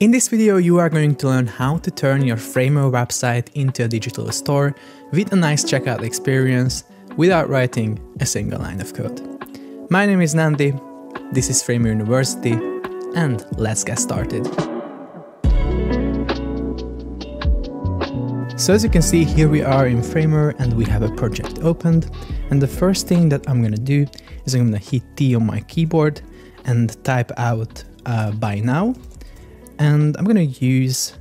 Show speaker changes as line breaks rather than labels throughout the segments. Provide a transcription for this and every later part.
In this video you are going to learn how to turn your Framer website into a digital store with a nice checkout experience without writing a single line of code. My name is Nandi, this is Framer University, and let's get started. So as you can see, here we are in Framer and we have a project opened. And the first thing that I'm gonna do is I'm gonna hit T on my keyboard and type out uh, buy now and I'm gonna use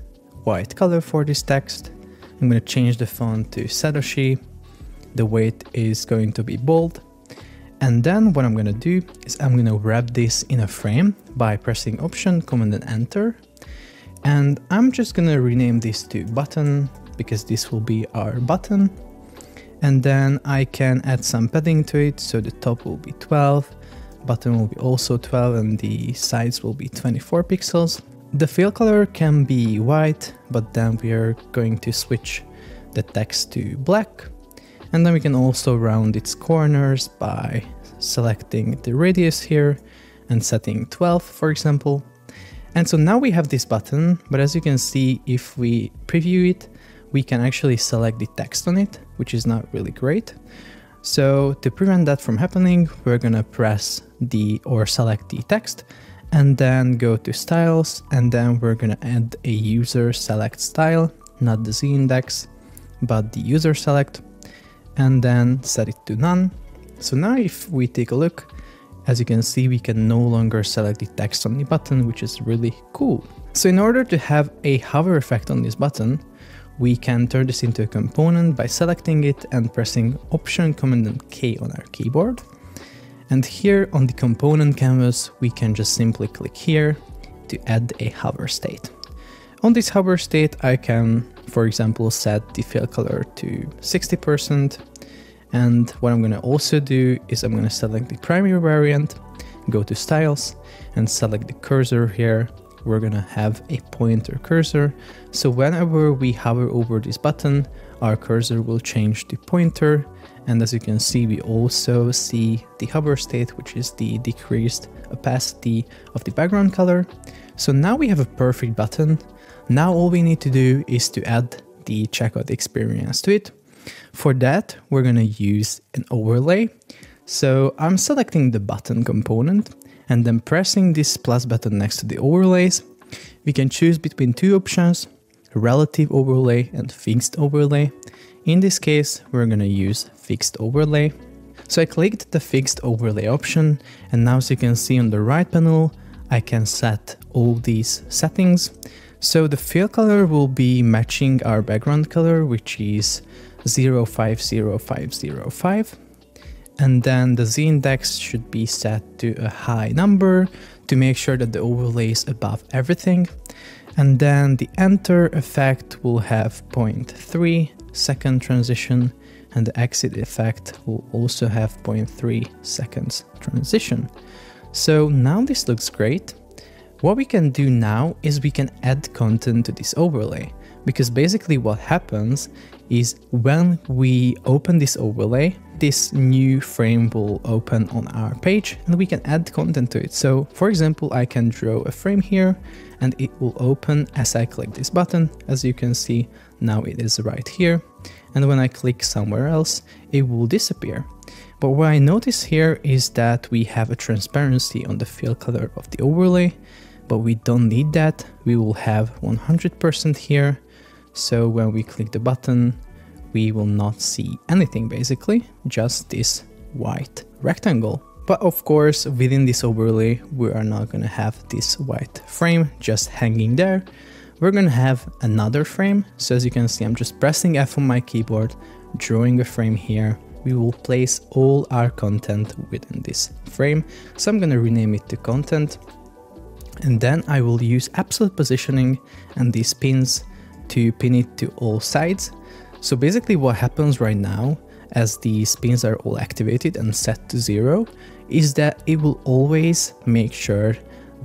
white color for this text. I'm gonna change the font to Satoshi. The weight is going to be bold. And then what I'm gonna do is I'm gonna wrap this in a frame by pressing Option, Command and Enter. And I'm just gonna rename this to button because this will be our button. And then I can add some padding to it. So the top will be 12, button will be also 12 and the sides will be 24 pixels. The fill color can be white, but then we are going to switch the text to black. And then we can also round its corners by selecting the radius here and setting 12, for example. And so now we have this button, but as you can see, if we preview it, we can actually select the text on it, which is not really great. So to prevent that from happening, we're gonna press the or select the text and then go to styles and then we're gonna add a user select style not the z index but the user select and then set it to none. So now if we take a look as you can see we can no longer select the text on the button which is really cool. So in order to have a hover effect on this button we can turn this into a component by selecting it and pressing option command and k on our keyboard and here on the component canvas, we can just simply click here to add a hover state. On this hover state, I can, for example, set the fill color to 60%. And what I'm gonna also do is I'm gonna select the primary variant, go to styles and select the cursor here. We're gonna have a pointer cursor. So whenever we hover over this button, our cursor will change to pointer and as you can see, we also see the hover state, which is the decreased opacity of the background color. So now we have a perfect button. Now all we need to do is to add the checkout experience to it. For that, we're gonna use an overlay. So I'm selecting the button component and then pressing this plus button next to the overlays. We can choose between two options, relative overlay and fixed overlay. In this case, we're gonna use fixed overlay. So I clicked the fixed overlay option and now as you can see on the right panel, I can set all these settings. So the fill color will be matching our background color, which is 050505. And then the Z index should be set to a high number to make sure that the overlay is above everything. And then the enter effect will have 0.3 second transition and the exit effect will also have 0.3 seconds transition. So now this looks great. What we can do now is we can add content to this overlay because basically what happens is when we open this overlay, this new frame will open on our page and we can add content to it. So for example, I can draw a frame here and it will open as I click this button. As you can see, now it is right here. And when I click somewhere else, it will disappear. But what I notice here is that we have a transparency on the fill color of the overlay, but we don't need that. We will have 100% here. So when we click the button, we will not see anything basically, just this white rectangle. But of course, within this overlay, we are not gonna have this white frame just hanging there. We're gonna have another frame. So as you can see, I'm just pressing F on my keyboard, drawing a frame here. We will place all our content within this frame. So I'm gonna rename it to content. And then I will use absolute positioning and these pins to pin it to all sides. So basically what happens right now as the spins are all activated and set to zero is that it will always make sure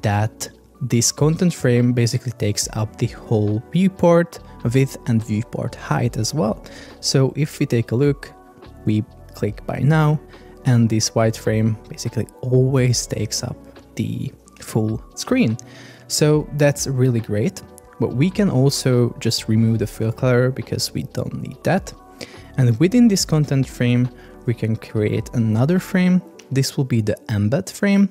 that this content frame basically takes up the whole viewport width and viewport height as well. So if we take a look, we click buy now and this white frame basically always takes up the full screen. So that's really great. But we can also just remove the fill color because we don't need that. And within this content frame, we can create another frame. This will be the embed frame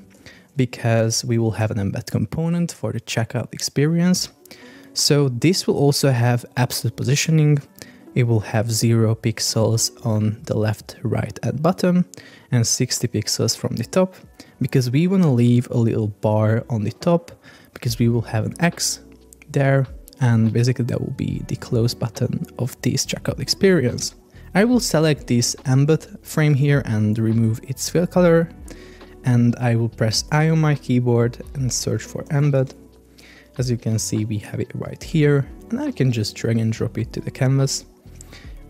because we will have an embed component for the checkout experience. So this will also have absolute positioning. It will have zero pixels on the left, right and bottom and 60 pixels from the top because we want to leave a little bar on the top because we will have an X there and basically that will be the close button of this checkout experience. I will select this embed frame here and remove its fill color and I will press I on my keyboard and search for embed. As you can see we have it right here and I can just drag and drop it to the canvas.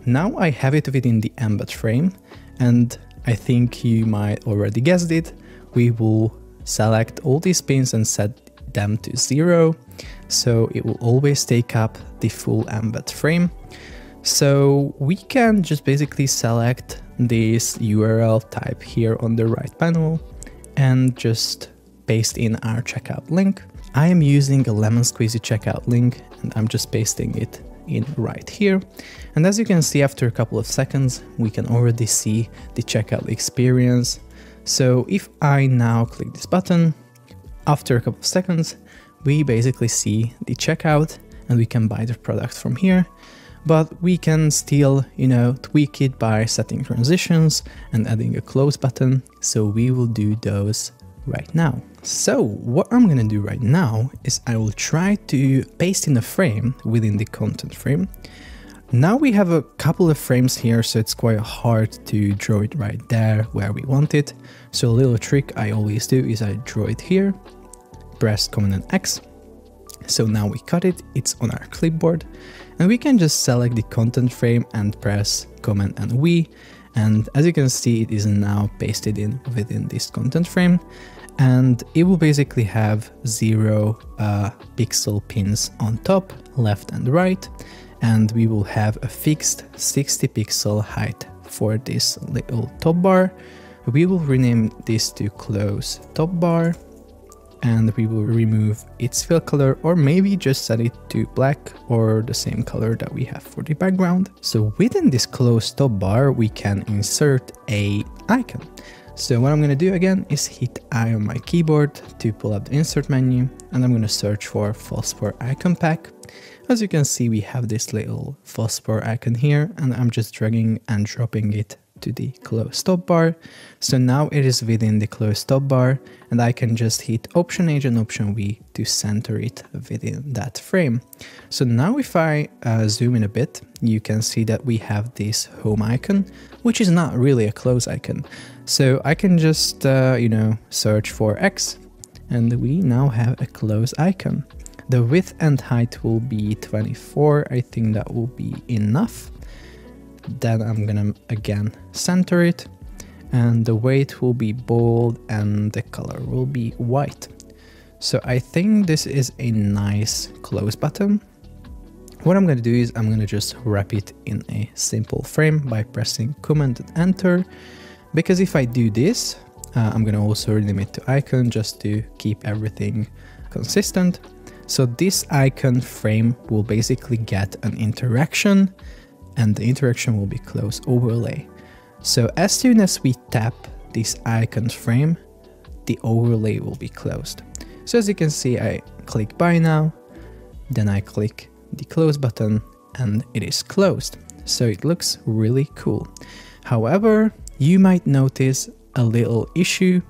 Now I have it within the embed frame and I think you might already guessed it. We will select all these pins and set them to zero so it will always take up the full embed frame. So we can just basically select this URL type here on the right panel and just paste in our checkout link. I am using a lemon squeezy checkout link and I'm just pasting it in right here. And as you can see after a couple of seconds, we can already see the checkout experience. So if I now click this button, after a couple of seconds, we basically see the checkout and we can buy the product from here but we can still, you know, tweak it by setting transitions and adding a close button. So we will do those right now. So what I'm gonna do right now is I will try to paste in a frame within the content frame. Now we have a couple of frames here, so it's quite hard to draw it right there where we want it. So a little trick I always do is I draw it here, press Command and X. So now we cut it, it's on our clipboard and we can just select the content frame and press Command and V and as you can see it is now pasted in within this content frame and it will basically have zero uh, pixel pins on top, left and right and we will have a fixed 60 pixel height for this little top bar. We will rename this to close top bar and we will remove its fill color or maybe just set it to black or the same color that we have for the background. So within this closed top bar, we can insert a icon. So what I'm going to do again is hit I on my keyboard to pull up the insert menu and I'm going to search for phosphor icon pack. As you can see, we have this little phosphor icon here and I'm just dragging and dropping it to the close top bar. So now it is within the close top bar and I can just hit Option H and Option V to center it within that frame. So now if I uh, zoom in a bit, you can see that we have this home icon, which is not really a close icon. So I can just, uh, you know, search for X and we now have a close icon. The width and height will be 24. I think that will be enough. Then I'm gonna again center it and the weight will be bold and the color will be white. So I think this is a nice close button. What I'm gonna do is I'm gonna just wrap it in a simple frame by pressing Command and Enter. Because if I do this, uh, I'm gonna also rename it to icon just to keep everything consistent. So this icon frame will basically get an interaction and the interaction will be close overlay. So as soon as we tap this icon frame, the overlay will be closed. So as you can see, I click buy now, then I click the close button and it is closed. So it looks really cool. However, you might notice a little issue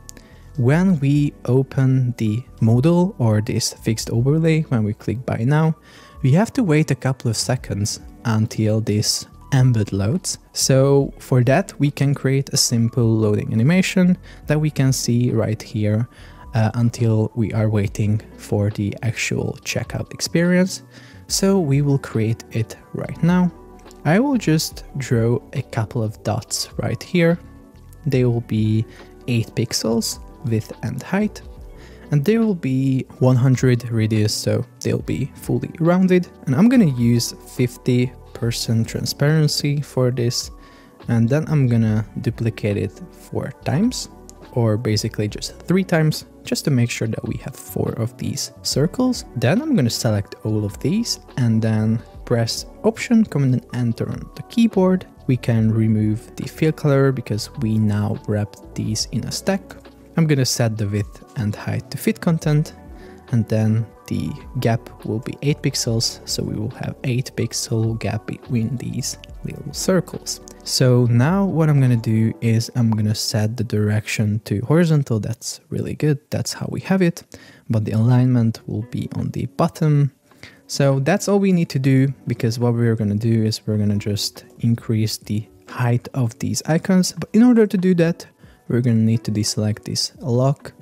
when we open the modal or this fixed overlay, when we click buy now, we have to wait a couple of seconds until this embed loads. So for that, we can create a simple loading animation that we can see right here uh, until we are waiting for the actual checkout experience. So we will create it right now. I will just draw a couple of dots right here. They will be 8 pixels width and height and they will be 100 radius so they'll be fully rounded and I'm gonna use 50% transparency for this and then I'm gonna duplicate it four times or basically just three times just to make sure that we have four of these circles. Then I'm to select all of these and then press Option, Command and Enter on the keyboard. We can remove the fill color because we now wrap these in a stack. I'm to set the width and height to fit content and then the gap will be 8 pixels so we will have 8 pixel gap between these little circles. So now what I'm gonna do is I'm gonna set the direction to horizontal, that's really good, that's how we have it, but the alignment will be on the bottom. So that's all we need to do because what we're gonna do is we're gonna just increase the height of these icons, but in order to do that, we're gonna need to deselect this lock.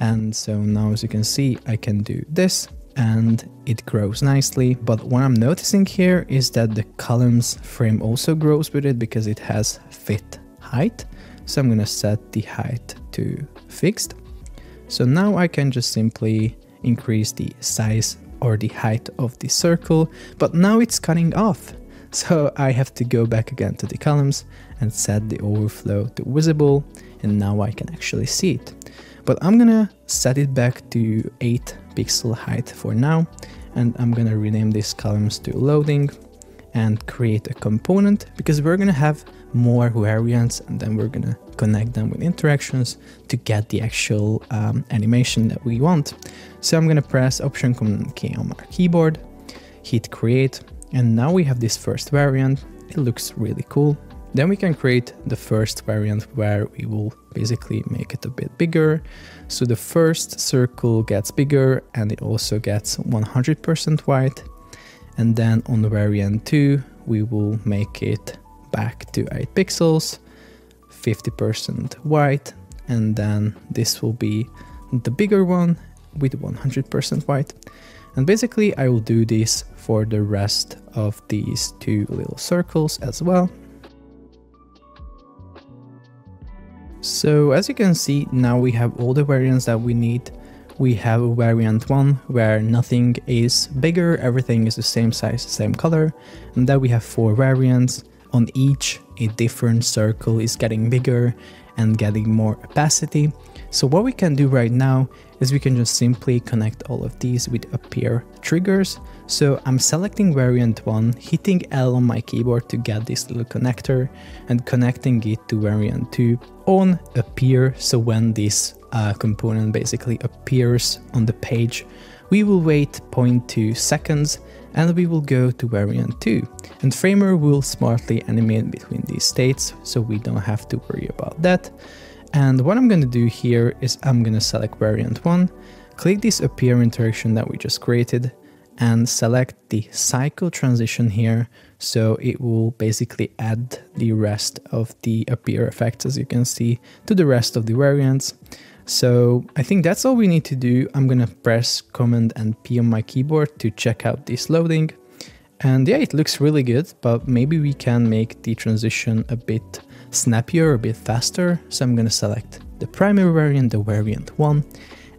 And so now as you can see, I can do this and it grows nicely. But what I'm noticing here is that the columns frame also grows with it because it has fit height. So I'm gonna set the height to fixed. So now I can just simply increase the size or the height of the circle, but now it's cutting off. So I have to go back again to the columns and set the overflow to visible and now I can actually see it. But I'm gonna set it back to 8 pixel height for now and I'm gonna rename these columns to loading and create a component because we're gonna have more variants and then we're gonna connect them with interactions to get the actual um, animation that we want. So I'm gonna press Option Command key on my keyboard, hit create, and now we have this first variant. It looks really cool. Then we can create the first variant where we will basically make it a bit bigger. So the first circle gets bigger and it also gets 100% white. And then on the variant 2, we will make it back to 8 pixels, 50% white, and then this will be the bigger one with 100% white. And basically I will do this for the rest of these two little circles as well. So as you can see, now we have all the variants that we need. We have a variant 1 where nothing is bigger, everything is the same size, same color. And then we have four variants. On each, a different circle is getting bigger and getting more opacity. So what we can do right now is we can just simply connect all of these with appear triggers. So I'm selecting variant 1, hitting L on my keyboard to get this little connector and connecting it to variant 2 on appear. So when this uh, component basically appears on the page, we will wait 0.2 seconds and we will go to variant 2. And Framer will smartly animate between these states, so we don't have to worry about that. And what I'm going to do here is I'm going to select variant 1, click this appear interaction that we just created, and select the cycle transition here so it will basically add the rest of the appear effects as you can see to the rest of the variants so I think that's all we need to do. I'm gonna press Command and P on my keyboard to check out this loading. And yeah, it looks really good, but maybe we can make the transition a bit snappier, a bit faster. So I'm gonna select the primary variant, the variant 1,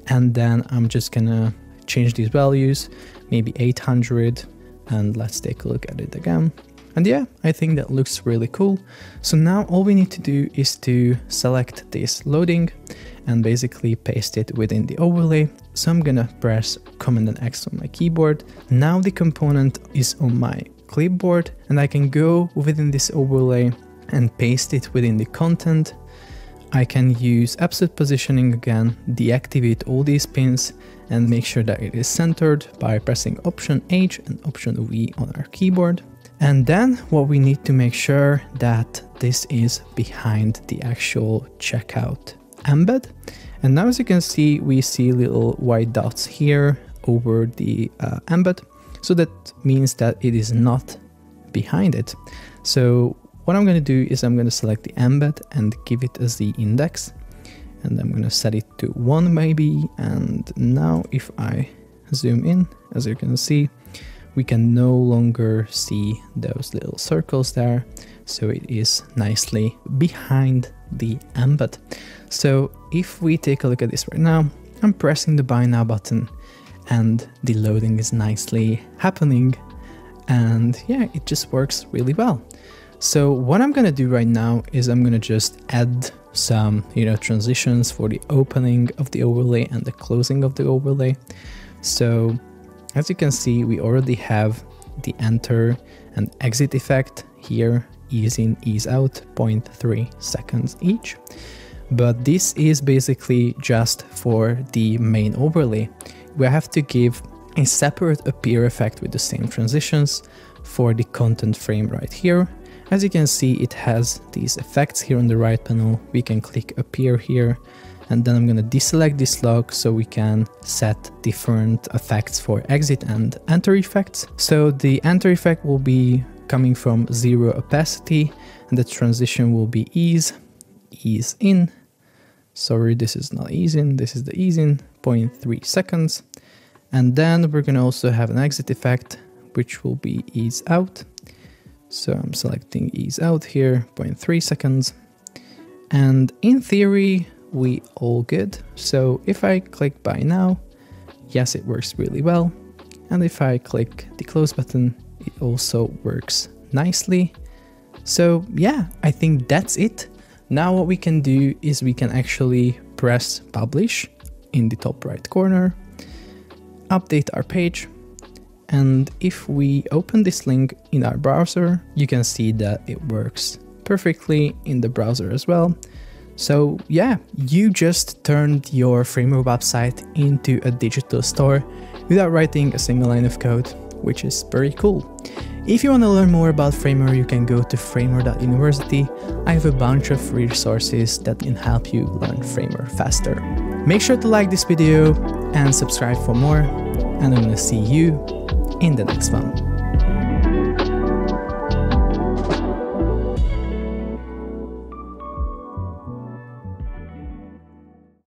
and then I'm just gonna change these values, maybe 800, and let's take a look at it again. And yeah, I think that looks really cool. So now all we need to do is to select this loading and basically paste it within the overlay. So I'm gonna press Command and X on my keyboard. Now the component is on my clipboard and I can go within this overlay and paste it within the content. I can use absolute positioning again, deactivate all these pins and make sure that it is centered by pressing Option H and Option V on our keyboard. And then what we need to make sure that this is behind the actual checkout embed. And now as you can see, we see little white dots here over the uh, embed. So that means that it is not behind it. So what I'm going to do is I'm going to select the embed and give it a z index. And I'm going to set it to 1 maybe. And now if I zoom in, as you can see, we can no longer see those little circles there. So it is nicely behind the embed. So if we take a look at this right now, I'm pressing the buy now button and the loading is nicely happening and yeah, it just works really well. So what I'm gonna do right now is I'm gonna just add some, you know, transitions for the opening of the overlay and the closing of the overlay. So as you can see, we already have the enter and exit effect here, ease in, ease out, 0.3 seconds each. But this is basically just for the main overlay. We have to give a separate appear effect with the same transitions for the content frame right here. As you can see, it has these effects here on the right panel. We can click appear here and then I'm going to deselect this lock so we can set different effects for exit and enter effects. So the enter effect will be coming from zero opacity and the transition will be ease, ease in. Sorry, this is not ease in, this is the ease in, 0.3 seconds. And then we're going to also have an exit effect, which will be ease out. So I'm selecting ease out here, 0.3 seconds. And in theory, we all good. So if I click buy now, yes, it works really well. And if I click the close button, it also works nicely. So yeah, I think that's it. Now what we can do is we can actually press publish in the top right corner, update our page, and if we open this link in our browser, you can see that it works perfectly in the browser as well. So yeah, you just turned your Framer website into a digital store without writing a single line of code, which is very cool. If you want to learn more about Framer, you can go to framer.university. I have a bunch of free resources that can help you learn Framer faster. Make sure to like this video and subscribe for more, and I'm gonna see you in the next one.